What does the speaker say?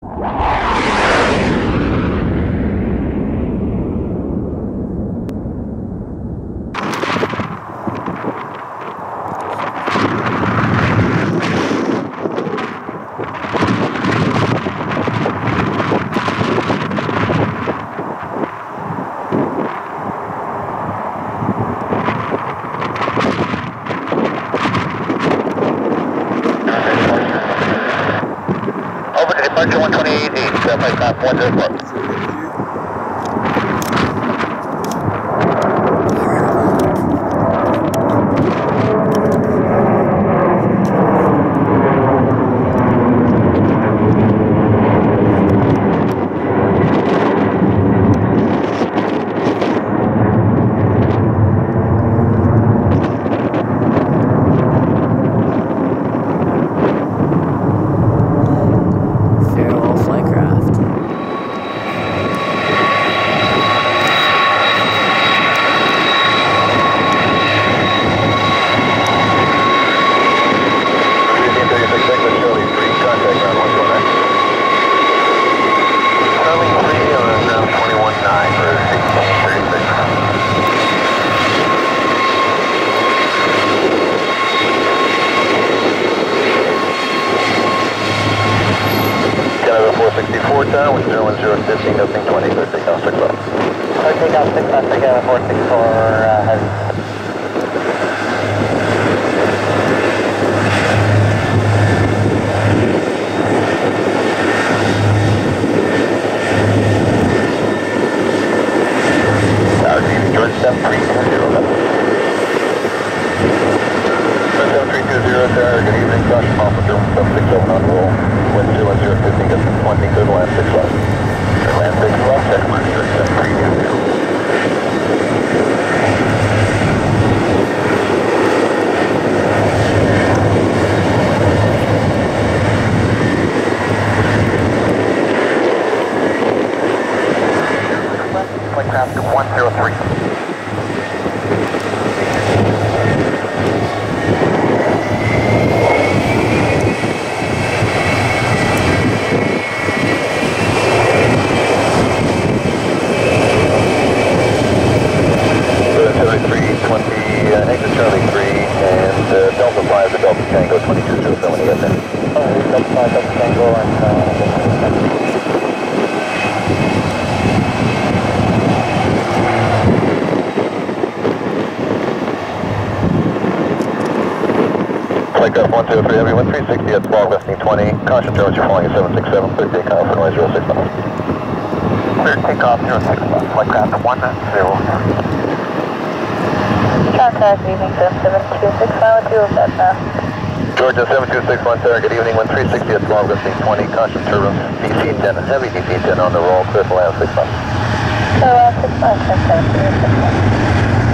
Over departure 128 AZ, verify stop 104. 464 town with 01015, nothing 20, clear takeoff 6 left. Clear takeoff 6 left, Canada 464, uh, heavy. Tower TV, George 7320, left. George 7320, tower, good evening, caution, Alpha 0767 on roll. Wind 21015, gets 20, clear to land 6 left. Land 6 left, check mark, George 7320. Flightcraft 103. Delta uh, Flight Golf 123 Heavy, 1360 at small vesting 20. Caution George, you're flying at 767, clear takeoff for noise 06 left. Clear takeoff 06 left, Flightcraft 103. Contact evening 726 mile 2 of that now. Georgia 7261 Sarah, good evening, 1360 at small vesting 20. Caution turbines, DC 10, heavy DC 10 on the roll, clear to land 6 left. So, uh, 6 miles, 10, 7, 6 miles.